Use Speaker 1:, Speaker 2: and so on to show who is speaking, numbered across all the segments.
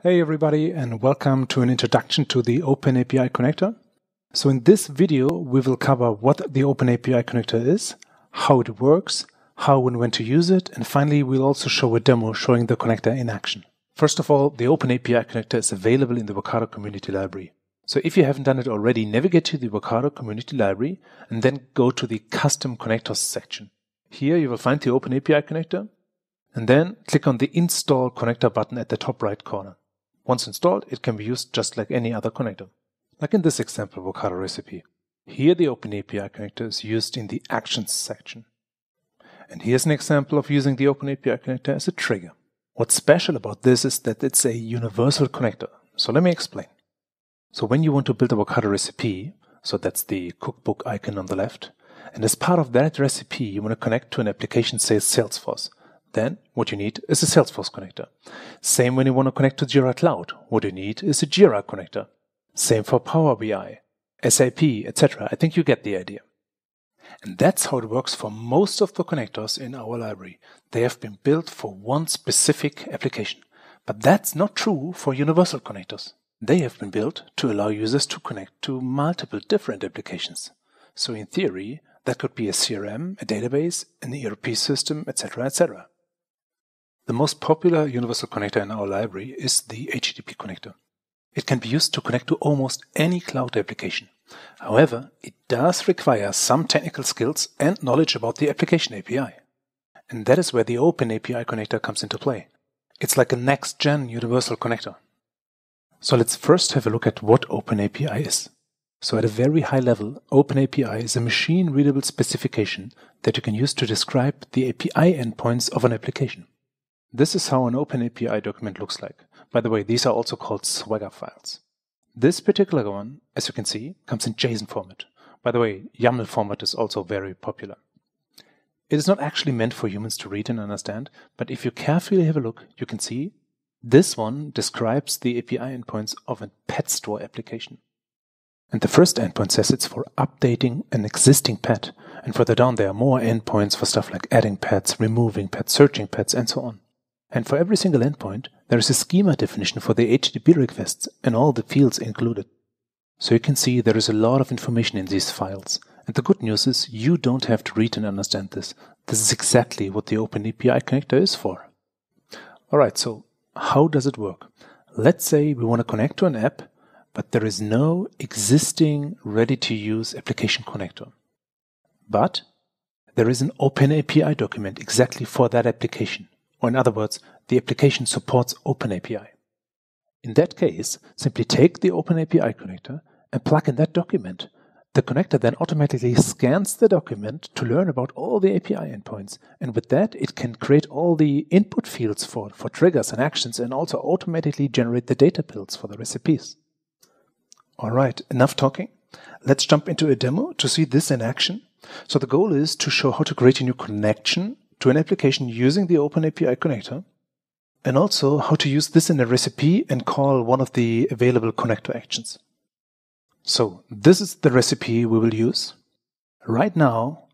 Speaker 1: Hey everybody and welcome to an introduction to the OpenAPI connector. So in this video we will cover what the OpenAPI connector is, how it works, how and when to use it, and finally we'll also show a demo showing the connector in action. First of all, the OpenAPI connector is available in the Workato community library. So if you haven't done it already, navigate to the Workato community library and then go to the custom connectors section. Here you will find the OpenAPI connector and then click on the install connector button at the top right corner. Once installed, it can be used just like any other connector. Like in this example Workato recipe. Here the OpenAPI connector is used in the Actions section. And here's an example of using the OpenAPI connector as a trigger. What's special about this is that it's a universal connector. So let me explain. So when you want to build a Workato recipe, so that's the cookbook icon on the left, and as part of that recipe, you want to connect to an application, say Salesforce. Then what you need is a Salesforce connector. Same when you want to connect to Jira Cloud. What you need is a Jira connector. Same for Power BI, SAP, etc. I think you get the idea. And that's how it works for most of the connectors in our library. They have been built for one specific application. But that's not true for universal connectors. They have been built to allow users to connect to multiple different applications. So in theory, that could be a CRM, a database, an ERP system, etc., etc. The most popular universal connector in our library is the HTTP connector. It can be used to connect to almost any cloud application. However, it does require some technical skills and knowledge about the application API. And that is where the Open API connector comes into play. It's like a next-gen universal connector. So let's first have a look at what OpenAPI is. So at a very high level, OpenAPI is a machine-readable specification that you can use to describe the API endpoints of an application. This is how an OpenAPI document looks like. By the way, these are also called Swagger files. This particular one, as you can see, comes in JSON format. By the way, YAML format is also very popular. It is not actually meant for humans to read and understand, but if you carefully have a look, you can see this one describes the API endpoints of a pet store application. And the first endpoint says it's for updating an existing pet. And further down, there are more endpoints for stuff like adding pets, removing pets, searching pets, and so on. And for every single endpoint, there is a schema definition for the HTTP requests and all the fields included. So you can see there is a lot of information in these files. And the good news is you don't have to read and understand this. This is exactly what the OpenAPI connector is for. Alright, so how does it work? Let's say we want to connect to an app, but there is no existing ready to use application connector. But there is an OpenAPI document exactly for that application. Or in other words, the application supports OpenAPI. In that case, simply take the OpenAPI connector and plug in that document. The connector then automatically scans the document to learn about all the API endpoints. And with that, it can create all the input fields for, for triggers and actions and also automatically generate the data builds for the recipes. All right, enough talking. Let's jump into a demo to see this in action. So the goal is to show how to create a new connection to an application using the OpenAPI connector, and also how to use this in a recipe and call one of the available connector actions. So this is the recipe we will use. Right now,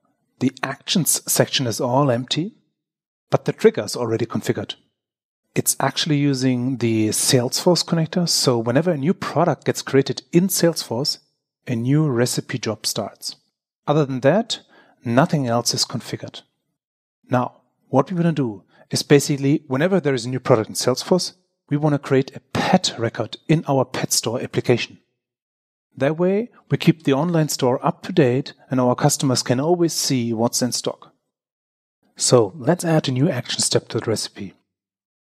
Speaker 1: the actions section is all empty, but the trigger is already configured. It's actually using the Salesforce connector, so whenever a new product gets created in Salesforce, a new recipe job starts. Other than that, nothing else is configured. Now, what we want to do is basically whenever there is a new product in Salesforce, we want to create a pet record in our pet store application. That way, we keep the online store up to date and our customers can always see what's in stock. So let's add a new action step to the recipe.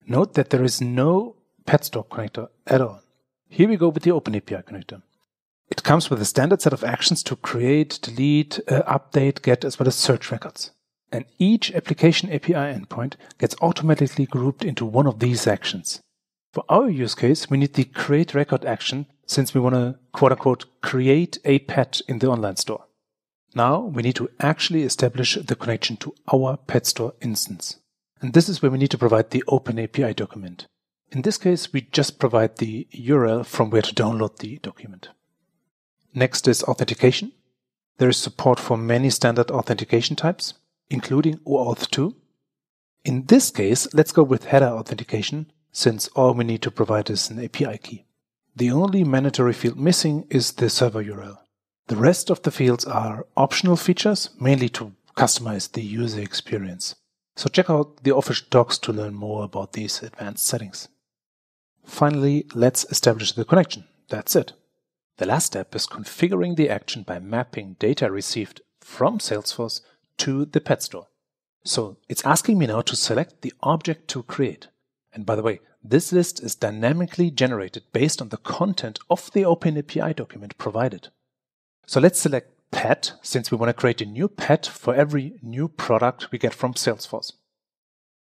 Speaker 1: Note that there is no pet store connector at all. Here we go with the OpenAPI connector. It comes with a standard set of actions to create, delete, uh, update, get, as well as search records and each application API endpoint gets automatically grouped into one of these actions. For our use case, we need the create record action since we want to quote unquote create a pet in the online store. Now we need to actually establish the connection to our pet store instance. And this is where we need to provide the Open API document. In this case, we just provide the URL from where to download the document. Next is authentication. There is support for many standard authentication types including OAuth 2. In this case, let's go with header authentication since all we need to provide is an API key. The only mandatory field missing is the server URL. The rest of the fields are optional features, mainly to customize the user experience. So check out the official docs to learn more about these advanced settings. Finally, let's establish the connection. That's it. The last step is configuring the action by mapping data received from Salesforce to the pet store. So it's asking me now to select the object to create. And by the way, this list is dynamically generated based on the content of the OpenAPI document provided. So let's select pet, since we want to create a new pet for every new product we get from Salesforce.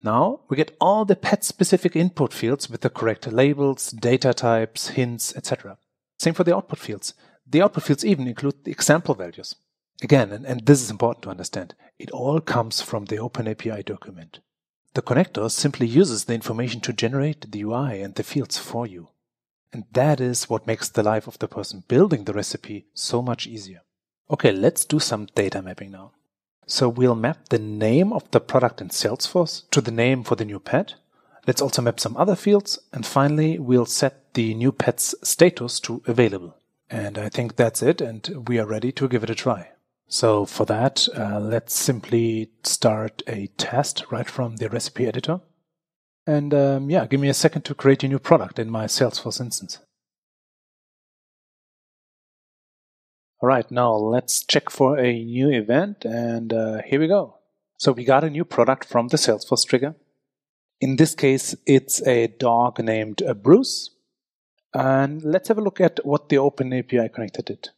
Speaker 1: Now we get all the pet specific input fields with the correct labels, data types, hints, etc. Same for the output fields. The output fields even include the example values. Again, and, and this is important to understand, it all comes from the OpenAPI document. The connector simply uses the information to generate the UI and the fields for you. And that is what makes the life of the person building the recipe so much easier. Okay, let's do some data mapping now. So we'll map the name of the product in Salesforce to the name for the new pet. Let's also map some other fields. And finally, we'll set the new pet's status to available. And I think that's it. And we are ready to give it a try. So for that, uh, let's simply start a test right from the recipe editor. And um, yeah, give me a second to create a new product in my Salesforce instance. All right, now let's check for a new event and uh, here we go. So we got a new product from the Salesforce trigger. In this case, it's a dog named uh, Bruce. And let's have a look at what the OpenAPI connector did.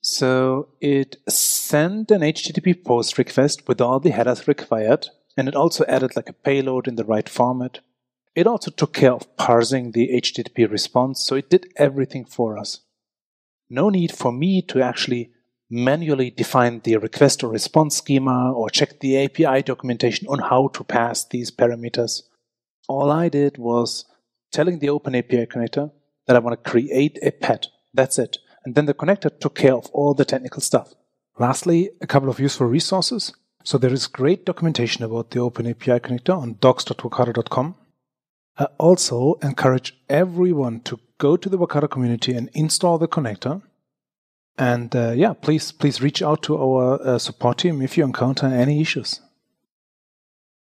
Speaker 1: So it sent an HTTP post request with all the headers required, and it also added like a payload in the right format. It also took care of parsing the HTTP response, so it did everything for us. No need for me to actually manually define the request or response schema or check the API documentation on how to pass these parameters. All I did was telling the OpenAPI connector that I want to create a pet. That's it and then the connector took care of all the technical stuff. Lastly, a couple of useful resources. So there is great documentation about the OpenAPI connector on docs.workato.com. I also encourage everyone to go to the Workato community and install the connector. And uh, yeah, please please reach out to our uh, support team if you encounter any issues.